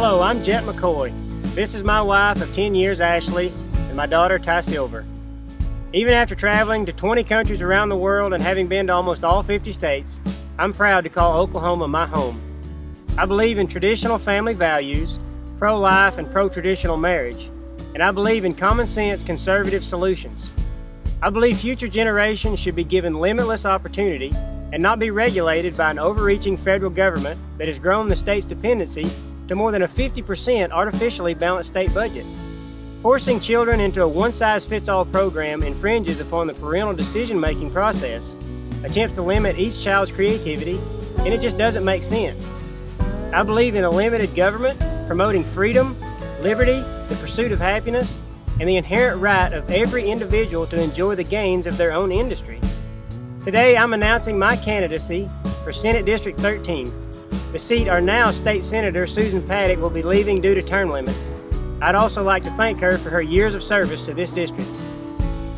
Hello, I'm Jet McCoy. This is my wife of 10 years, Ashley, and my daughter, Ty Silver. Even after traveling to 20 countries around the world and having been to almost all 50 states, I'm proud to call Oklahoma my home. I believe in traditional family values, pro-life and pro-traditional marriage, and I believe in common sense conservative solutions. I believe future generations should be given limitless opportunity and not be regulated by an overreaching federal government that has grown the state's dependency to more than a 50% artificially balanced state budget. Forcing children into a one-size-fits-all program infringes upon the parental decision-making process, attempts to limit each child's creativity, and it just doesn't make sense. I believe in a limited government, promoting freedom, liberty, the pursuit of happiness, and the inherent right of every individual to enjoy the gains of their own industry. Today, I'm announcing my candidacy for Senate District 13. The seat our now State Senator Susan Paddack will be leaving due to term limits. I'd also like to thank her for her years of service to this district.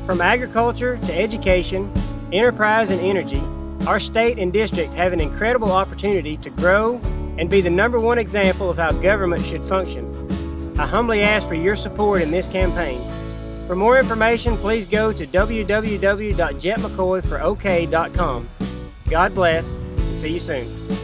From agriculture to education, enterprise, and energy, our state and district have an incredible opportunity to grow and be the number one example of how government should function. I humbly ask for your support in this campaign. For more information, please go to www.jetmccoyforok.com. God bless, and see you soon.